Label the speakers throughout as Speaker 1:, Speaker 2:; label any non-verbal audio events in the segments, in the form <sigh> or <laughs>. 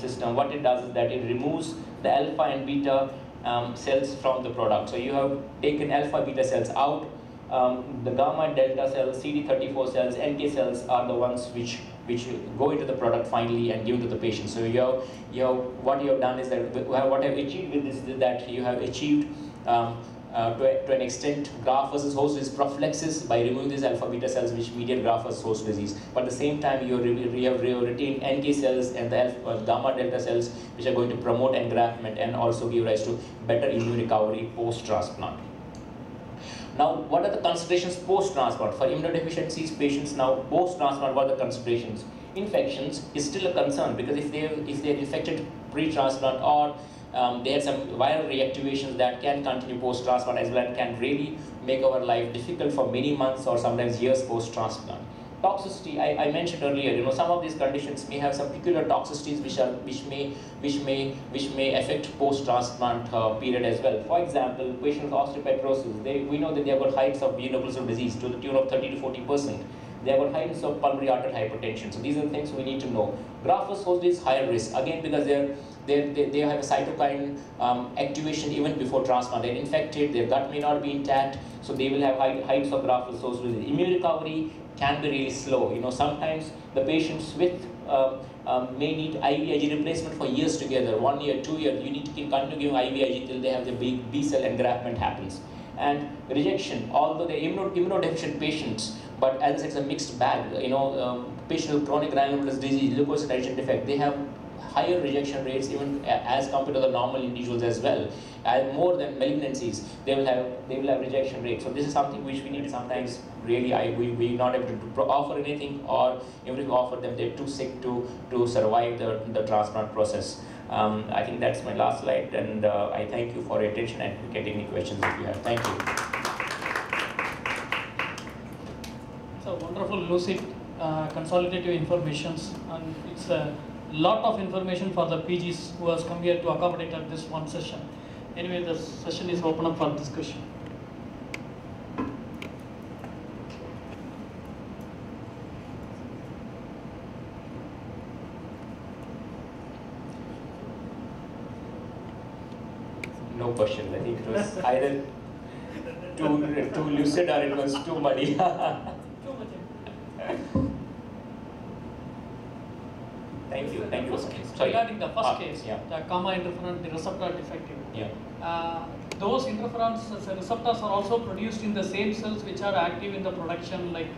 Speaker 1: system, what it does is that it removes the alpha and beta um, cells from the product. So you have taken alpha beta cells out. Um, the gamma delta cells, CD34 cells, NK cells are the ones which which go into the product finally and give to the patient. So you have, you have what you have done is that what I've achieved with this is that you have achieved um, uh, to, to, an extent graft versus host disease prophylaxis by removing these alpha beta cells which mediate graft versus host disease. But at the same time, you, have retained NK cells and the alpha, uh, gamma delta cells which are going to promote engraftment and also give rise to better immune recovery post-transplant. Now, what are the considerations post-transplant? For immunodeficiencies patients now, post-transplant, what are the considerations? Infections is still a concern because if they if they're infected pre-transplant or um, they had some viral reactivations that can continue post-transplant as well and can really make our life difficult for many months or sometimes years post-transplant. Toxicity, I, I, mentioned earlier, you know, some of these conditions may have some peculiar toxicities which are which may which may which may affect post-transplant uh, period as well. For example, patients with osteopetrosis, they we know that they have got heights of veno-occlusive disease to the tune of 30 to 40 percent. They have got heights of pulmonary arterial hypertension. So these are the things we need to know. Graft versus host is higher risk again because they're they, they, they have a cytokine um, activation even before transplant. They're infected, their gut may not be intact, so they will have high, heights of graft host disease. Immune recovery can be really slow. You know, sometimes the patients with um, um, may need IVIG replacement for years together, one year, two years. You need to continue giving IVIG till they have the B, B cell engraftment happens. And rejection, although they're immuno, immunodeficient patients, but as it's a mixed bag, you know, um, patient with chronic granulomatous disease, leukocyte defect, they have higher rejection rates even as compared to the normal individuals as well. And more than malignancies, they will have they will have rejection rates. So this is something which we need sometimes really I we we not able to offer anything or even if we offer them they're too sick to to survive the the transplant process. Um, I think that's my last slide, and uh, I thank you for your attention and get any questions if you have. Thank you.
Speaker 2: So wonderful, lucid, uh, consolidative informations, and it's a lot of information for the PGs who has come here to accommodate at this one session. Anyway, the session is open up for discussion.
Speaker 1: No question. I think it was either too, too lucid or it was too muddy. <laughs> Thank you. Thank you.
Speaker 2: Case. Regarding the first ah, case, yeah. the gamma interferon, the receptor defective.
Speaker 1: Yeah.
Speaker 2: Uh, those interferons, the receptors are also produced in the same cells which are active in the production. Like,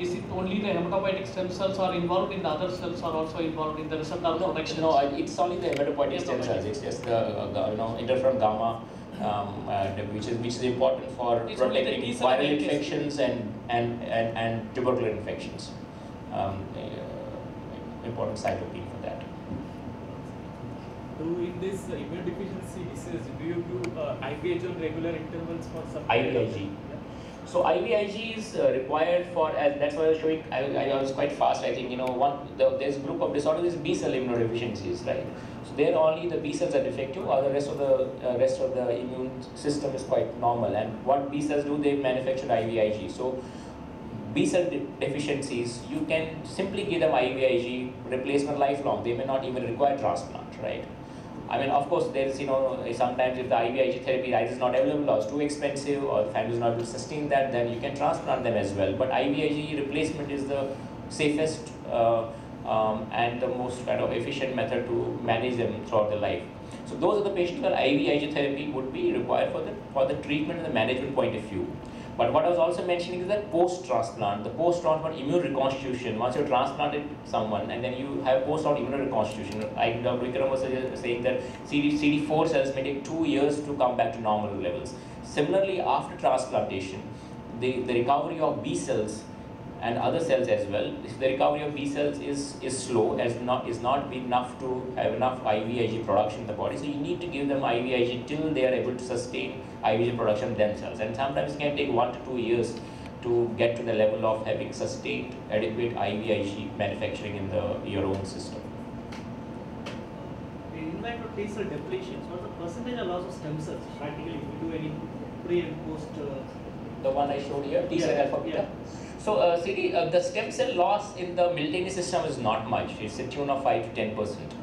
Speaker 2: is it only the hematopoietic stem cells are involved in the other cells are also involved in the receptor
Speaker 1: no,
Speaker 2: production?
Speaker 1: No, it's only the hematopoietic stem cells. It's just the uh, you know interferon gamma. Um, uh, which is which is important for protecting viral infections and, and, and, and tubercular infections. Um, important cytokine for that.
Speaker 3: So in this uh, immunodeficiency disease, do you do uh, IVIG on regular intervals for some
Speaker 1: IVIG. So IVIG is uh, required for, as that's why I was showing, I, I was quite fast, I think, you know, one, the, there's a group of disorders, is B cell immunodeficiencies, right? So there only the B cells are defective, or the rest of the uh, rest of the immune system is quite normal. And what B cells do, they manufacture IVIG. So B cell de deficiencies, you can simply give them IVIG replacement lifelong. They may not even require transplant, right? I mean, of course, there is, you know, sometimes if the IVIG therapy is not available or is too expensive or the family is not able to sustain that, then you can transplant them as well. But IVIG replacement is the safest uh, um, and the most kind of efficient method to manage them throughout their life. So those are the patients where IVIG therapy would be required for the, for the treatment and the management point of view. But what I was also mentioning is that post-transplant, the post-transplant immune reconstitution, once you transplanted someone and then you have post-transplant immune reconstitution, I, Dr. Vikram was saying that CD, CD4 cells may take two years to come back to normal levels. Similarly, after transplantation, the, the recovery of B cells and other cells as well. If the recovery of B cells is, is slow, as not is not enough to have enough IVIG production in the body, so you need to give them IVIG till they are able to sustain IVIG production themselves. And sometimes it can take one to two years to get to the level of having sustained adequate IVIG manufacturing in the your own system.
Speaker 3: In vitro T cell depletions, what's the percentage of loss of stem cells practically if you do any pre and post? Uh,
Speaker 1: the one I showed here, T cell yeah, alpha beta. Yeah. So uh, CD, uh, the stem cell loss in the Miltenyi system is not much. It's a tune of 5 to 10 percent.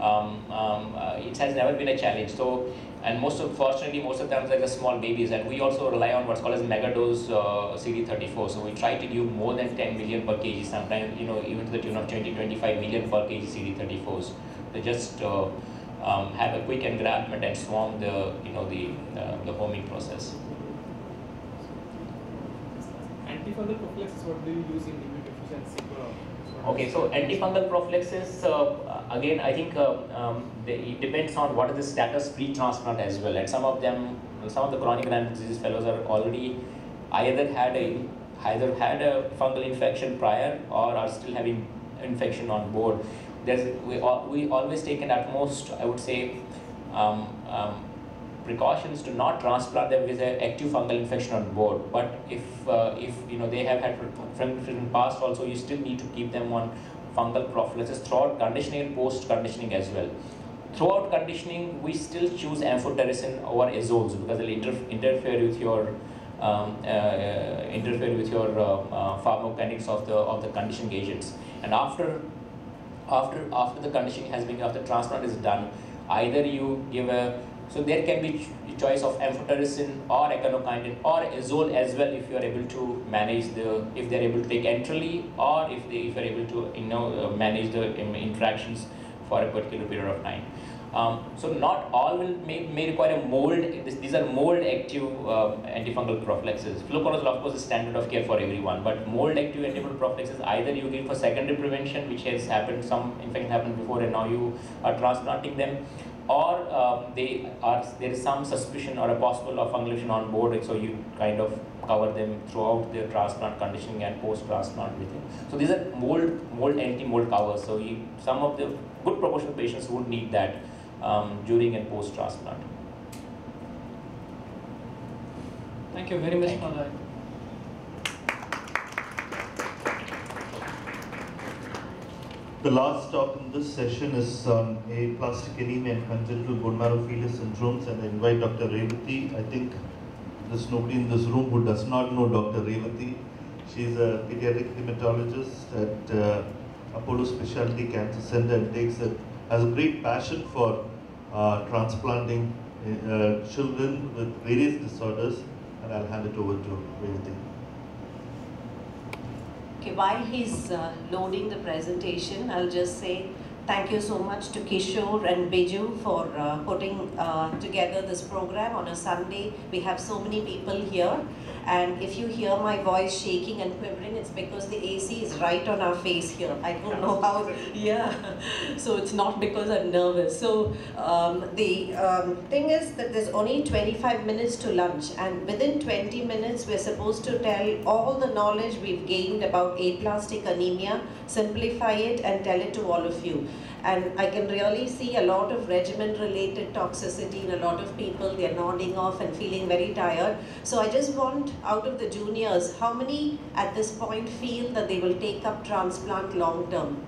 Speaker 1: um, um, uh, it has never been a challenge. So, and most of, fortunately, most of the times like the small babies, and we also rely on what's called as megadose uh, CD34. So we try to give more than 10 million per kg, sometimes you know even to the tune of 20, 25 million per kg CD34s. They just uh, um, have a quick engraftment and swarm the you know the uh, the homing process.
Speaker 3: Antifungal prophylaxis, what do you use in immunodeficiency?
Speaker 1: Okay, so antifungal prophylaxis, uh, again, I think uh, um, it depends on what is the status pre-transplant as well. And some of them, some of the chronic renal disease fellows are already either had a either had a fungal infection prior or are still having infection on board. There's we, we always take an at most, I would say, um, um, precautions to not transplant them with an active fungal infection on board. But if uh, if you know they have had from, past also, you still need to keep them on fungal prophylaxis throughout conditioning and post conditioning as well. Throughout conditioning, we still choose amphotericin over azoles because they'll inter interfere with your um, uh, interfere with your uh, uh, pharmacokinetics of the of the conditioning agents. And after after after the conditioning has been after transplant is done, either you give a so there can be choice of amphotericin or echinocandin or azole as well if you are able to manage the, if they are able to take enterally or if they if are able to you know uh, manage the um, interactions for a particular period of time. Um, so not all will may, may require a mold. This, these are mold active uh, antifungal prophylaxis. Fluconazole of course is standard of care for everyone, but mold active antifungal prophylaxis either you give for secondary prevention, which has happened, some infection happened before, and now you are transplanting them, or um, they are there is some suspicion or a possible of fungal on board, so you kind of cover them throughout their transplant conditioning and post-transplant within. So these are mold, mold anti-mold covers. So you, some of the good proportion of patients would need that um, during and post-transplant.
Speaker 2: Thank you very much for that.
Speaker 4: The last talk in this session is on aplastic anemia and congenital bone marrow failure syndromes and I invite Dr. Revathy. I think there's nobody in this room who does not know Dr. Revathy. She's a pediatric hematologist at uh, Apollo Specialty Cancer Center and takes a, has a great passion for uh, transplanting uh, children with various disorders and I'll hand it over to Revathy.
Speaker 5: Okay, while he's uh, loading the presentation, I'll just say thank you so much to Kishore and Biju for uh, putting uh, together this program on a Sunday. We have so many people here and if you hear my voice shaking and quivering, it's because the AC is right on our face here. I don't know how, yeah. <laughs> So it's not because I'm nervous. So um, the um, thing is that there's only 25 minutes to lunch and within 20 minutes, we're supposed to tell all the knowledge we've gained about aplastic anemia, simplify it and tell it to all of you and I can really see a lot of regimen related toxicity in a lot of people. They're nodding off and feeling very tired. So I just want out of the juniors, how many at this point feel that they will take up transplant long term?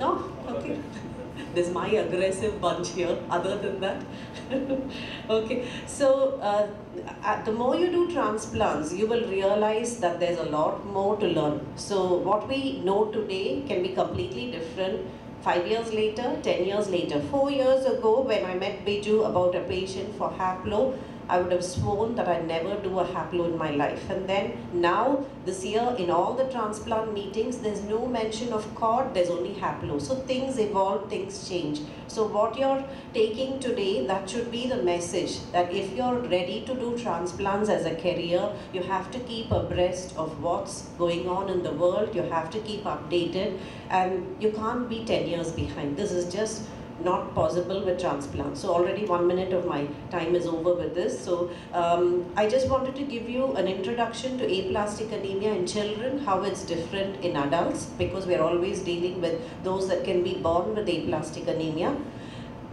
Speaker 5: No? Okay. <laughs> There's my aggressive bunch here, other than that. <laughs> okay, so uh, the more you do transplants, you will realize that there's a lot more to learn. So what we know today can be completely different Five years later, 10 years later, four years ago when I met Biju about a patient for haplo, I would have sworn that I'd never do a haplo in my life. And then now, this year, in all the transplant meetings, there's no mention of cord, there's only haplo. So things evolve, things change. So what you're taking today, that should be the message, that if you're ready to do transplants as a career, you have to keep abreast of what's going on in the world, you have to keep updated, and you can't be 10 years behind. This is just not possible with transplant. So already one minute of my time is over with this. So um, I just wanted to give you an introduction to aplastic anemia in children, how it's different in adults, because we're always dealing with those that can be born with aplastic anemia.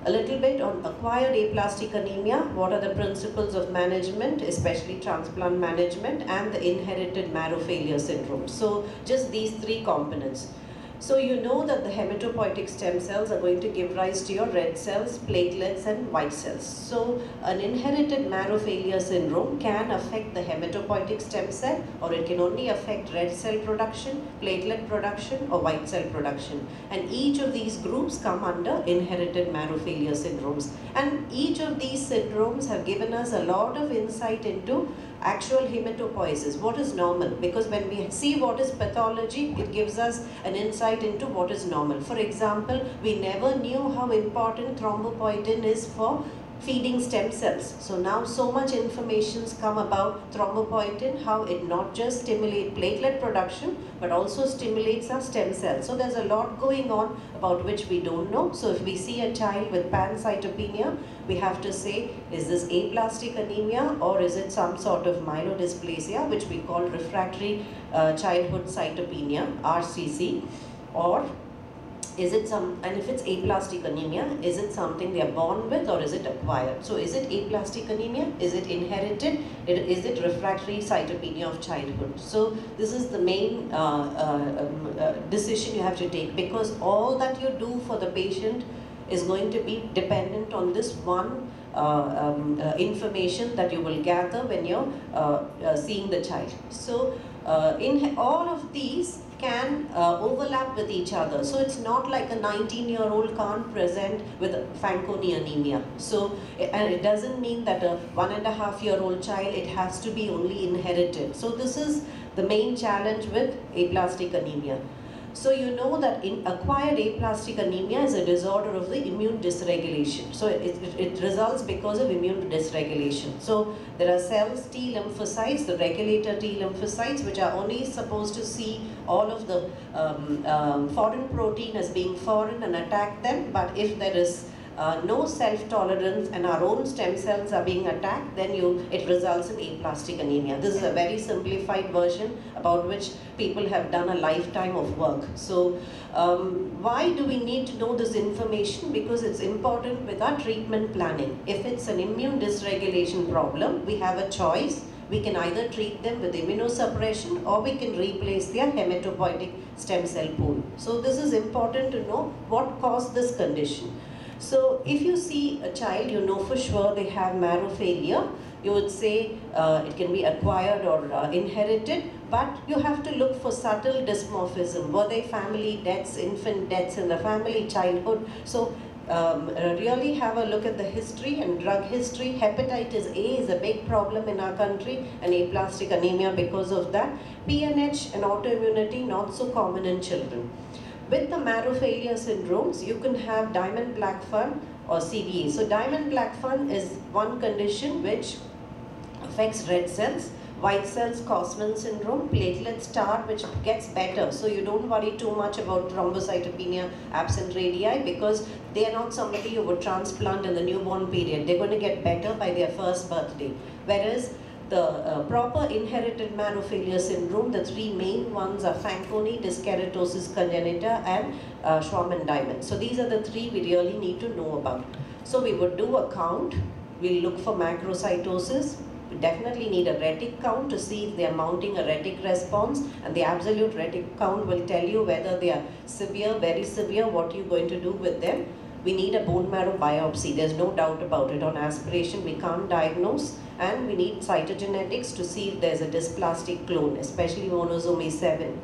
Speaker 5: A little bit on acquired aplastic anemia, what are the principles of management, especially transplant management, and the inherited marrow failure syndrome. So just these three components. So you know that the hematopoietic stem cells are going to give rise to your red cells, platelets and white cells. So an inherited marrow failure syndrome can affect the hematopoietic stem cell or it can only affect red cell production, platelet production or white cell production. And each of these groups come under inherited marrow failure syndromes. And each of these syndromes have given us a lot of insight into actual hematopoiesis, what is normal. Because when we see what is pathology, it gives us an insight into what is normal. For example, we never knew how important thrombopoietin is for feeding stem cells. So now so much information's come about thrombopoietin, how it not just stimulate platelet production, but also stimulates our stem cells. So there's a lot going on about which we don't know. So if we see a child with pancytopenia, we have to say, is this aplastic anemia or is it some sort of myelodysplasia, which we call refractory uh, childhood cytopenia, RCC, or is it some, and if it's aplastic anemia, is it something they are born with or is it acquired? So is it aplastic anemia? Is it inherited? Is it refractory cytopenia of childhood? So this is the main uh, uh, um, uh, decision you have to take because all that you do for the patient is going to be dependent on this one uh, um, uh, information that you will gather when you're uh, seeing the child. So in all of these, can uh, overlap with each other. So it's not like a 19 year old can't present with Fanconi anemia. So, and it doesn't mean that a one and a half year old child, it has to be only inherited. So this is the main challenge with aplastic anemia. So you know that in acquired aplastic anemia is a disorder of the immune dysregulation. So it, it, it, results because of immune dysregulation. So there are cells, T lymphocytes, the regulator T lymphocytes, which are only supposed to see all of the um, um, foreign protein as being foreign and attack them. But if there is uh, no self-tolerance and our own stem cells are being attacked, then you it results in aplastic anemia. This is a very simplified version about which people have done a lifetime of work. So um, why do we need to know this information? Because it's important with our treatment planning. If it's an immune dysregulation problem, we have a choice. We can either treat them with immunosuppression or we can replace their hematopoietic stem cell pool. So this is important to know what caused this condition. So if you see a child, you know for sure they have marrow failure, you would say uh, it can be acquired or uh, inherited, but you have to look for subtle dysmorphism. Were they family deaths, infant deaths in the family, childhood? So um, really have a look at the history and drug history. Hepatitis A is a big problem in our country and aplastic anemia because of that. PNH and autoimmunity not so common in children. With the marrow failure syndromes, you can have Diamond-Blackfan or CVA. So Diamond-Blackfan is one condition which affects red cells, white cells, Kostmann syndrome, platelet start, which gets better. So you don't worry too much about thrombocytopenia, absent radii, because they are not somebody you would transplant in the newborn period. They're going to get better by their first birthday. Whereas the uh, proper inherited failure syndrome, the three main ones are Fanconi, dyskeratosis congenita, and uh, Shwachman-Diamond. So these are the three we really need to know about. So we would do a count. We'll look for macrocytosis. We definitely need a retic count to see if they are mounting a retic response. And the absolute retic count will tell you whether they are severe, very severe, what you're going to do with them. We need a bone marrow biopsy. There's no doubt about it. On aspiration, we can't diagnose and we need cytogenetics to see if there's a dysplastic clone, especially monosomy 7.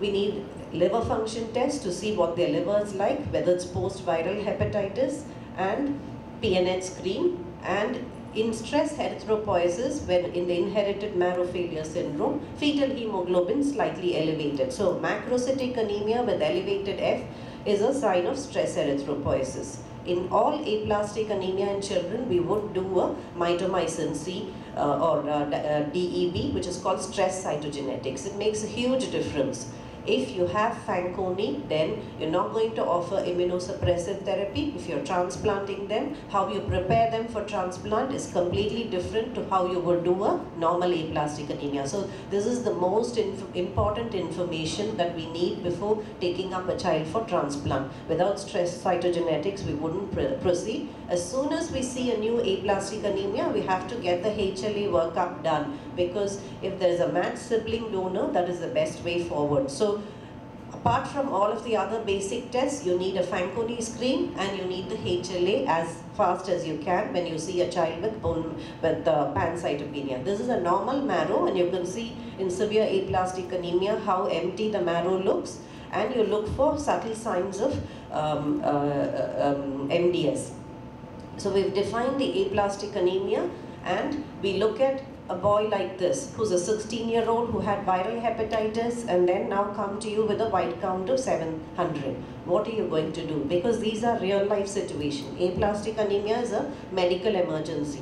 Speaker 5: We need liver function tests to see what their liver is like, whether it's post-viral hepatitis and PNH screen and in stress erythropoiesis, when in the inherited marrow failure syndrome, fetal hemoglobin slightly elevated. So macrocytic anemia with elevated F is a sign of stress erythropoiesis in all aplastic anemia in children, we would do a mitomycin C uh, or uh, DEB, which is called stress cytogenetics. It makes a huge difference. If you have Fanconi, then you're not going to offer immunosuppressive therapy. If you're transplanting them, how you prepare them for transplant is completely different to how you would do a normal aplastic anemia. So this is the most inf important information that we need before taking up a child for transplant. Without stress cytogenetics, we wouldn't pr proceed. As soon as we see a new aplastic anemia, we have to get the HLA workup done because if there's a matched sibling donor, that is the best way forward. So apart from all of the other basic tests, you need a Fanconi screen and you need the HLA as fast as you can when you see a child with bone with uh, pancytopenia. This is a normal marrow and you can see in severe aplastic anemia how empty the marrow looks and you look for subtle signs of um, uh, um, MDS. So we've defined the aplastic anemia and we look at a boy like this who's a 16 year old who had viral hepatitis and then now come to you with a white count of 700 what are you going to do? Because these are real life situations aplastic anemia is a medical emergency.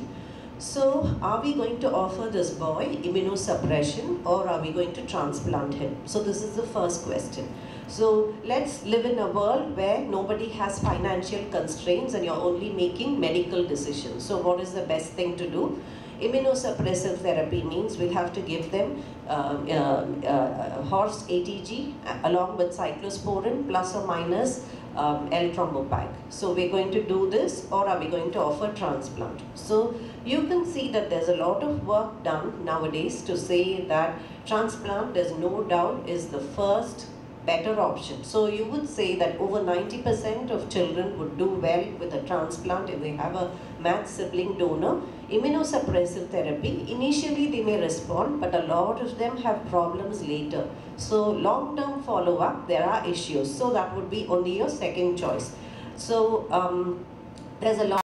Speaker 5: So are we going to offer this boy immunosuppression or are we going to transplant him? So this is the first question. So let's live in a world where nobody has financial constraints and you're only making medical decisions. So what is the best thing to do Immunosuppressive therapy means we'll have to give them um, uh, uh, horse ATG along with cyclosporin plus or minus um, eltrombopag. So we're going to do this or are we going to offer transplant? So you can see that there's a lot of work done nowadays to say that transplant, there's no doubt, is the first better option. So you would say that over 90% of children would do well with a transplant if they have a matched sibling donor. Immunosuppressive therapy, initially they may respond, but a lot of them have problems later. So long-term follow-up, there are issues. So that would be only your second choice. So um, there's a lot